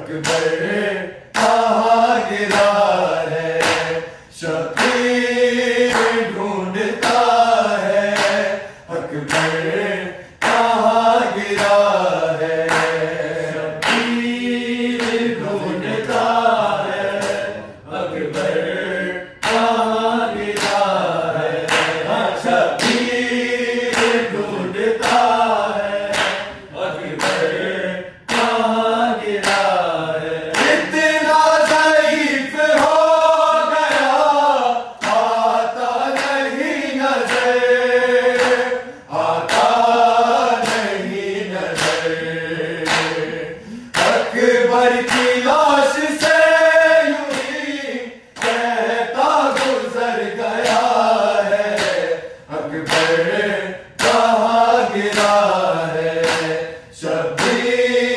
अकबर कहाँ गिरा Amen.